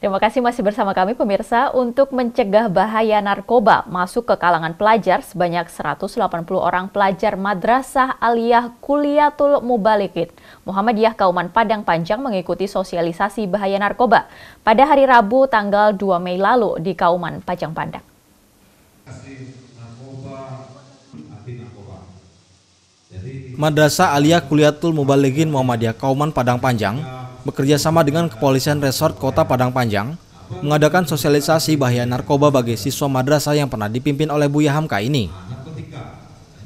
Terima kasih masih bersama kami pemirsa untuk mencegah bahaya narkoba masuk ke kalangan pelajar sebanyak 180 orang pelajar Madrasah Aliyah Kuliatul Mubalikin Muhammadiyah Kauman Padang Panjang mengikuti sosialisasi bahaya narkoba pada hari Rabu tanggal 2 Mei lalu di Kauman Pajang Pandang. Madrasah Aliyah Kuliatul Mubalikin Muhammadiyah Kauman Padang Panjang bekerja sama dengan Kepolisian Resort Kota Padang Panjang mengadakan sosialisasi bahaya narkoba bagi siswa madrasah yang pernah dipimpin oleh Buya Hamka ini.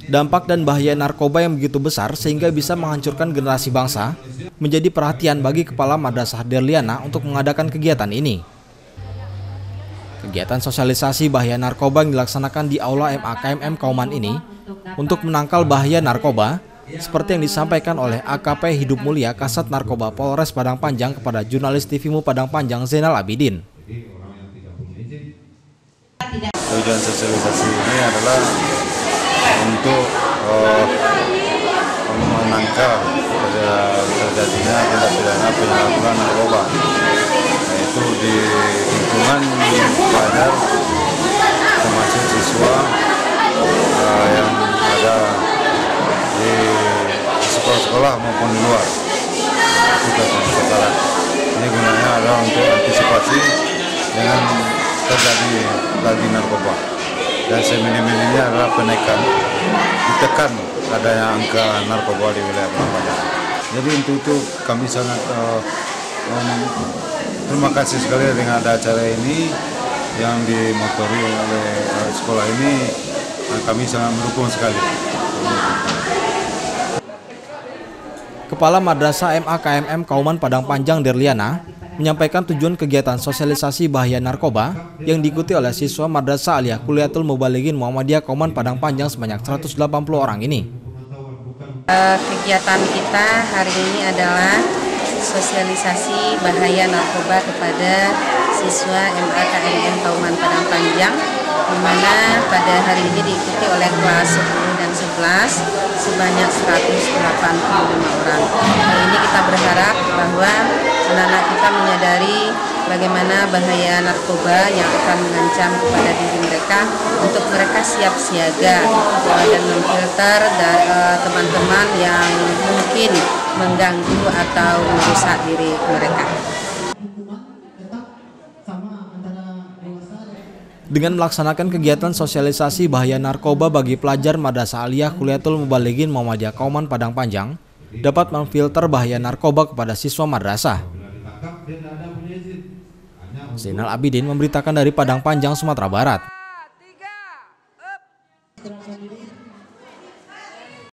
Dampak dan bahaya narkoba yang begitu besar sehingga bisa menghancurkan generasi bangsa menjadi perhatian bagi Kepala Madrasah Derliana untuk mengadakan kegiatan ini. Kegiatan sosialisasi bahaya narkoba yang dilaksanakan di Aula MAKMM Kauman ini untuk menangkal bahaya narkoba seperti yang disampaikan oleh AKP Hidup Mulia Kasat Narkoba Polres Padang Panjang kepada jurnalis TVMU Padang Panjang Zainal Abidin. Tujuan sosialisasi ini adalah untuk uh, menangkal terjadinya tindak pidana penyalahgunaan narkoba yaitu di lingkungan pelajar termasuk siswa uh, yang ada sekolah-sekolah maupun di luar tugas dan Ini gunanya adalah untuk antisipasi dengan terjadi lagi narkoba. Dan seminim-minimnya adalah penaikan, ditekan adanya angka narkoba di wilayah Pelabuhan. Jadi untuk itu kami sangat uh, um, terima kasih sekali dengan ada acara ini yang dimotori oleh uh, sekolah ini. Nah, kami sangat mendukung sekali. Kepala Madrasah MAKMM Kauman Padang Panjang Derliana menyampaikan tujuan kegiatan sosialisasi bahaya narkoba yang diikuti oleh siswa Madrasah Aliyah Kuliatul Mubaligin Muhammadiyah Kauman Padang Panjang sebanyak 180 orang ini. Uh, kegiatan kita hari ini adalah sosialisasi bahaya narkoba kepada siswa MAKMM Kauman Padang Panjang di mana pada hari ini diikuti oleh kelas 10 dan 11 sebanyak 185 orang. Hari ini kita berharap bahwa anak-anak kita menyadari bagaimana bahaya narkoba yang akan mengancam kepada diri mereka untuk mereka siap siaga dan memfilter eh, teman-teman yang mungkin mengganggu atau merusak diri mereka. Dengan melaksanakan kegiatan sosialisasi bahaya narkoba bagi pelajar Madrasah Aliyah Kuliatul Mubaligin Muhammadiyah Kauman Padang Panjang dapat memfilter bahaya narkoba kepada siswa madrasah. Zainal Abidin memberitakan dari Padang Panjang, Sumatera Barat.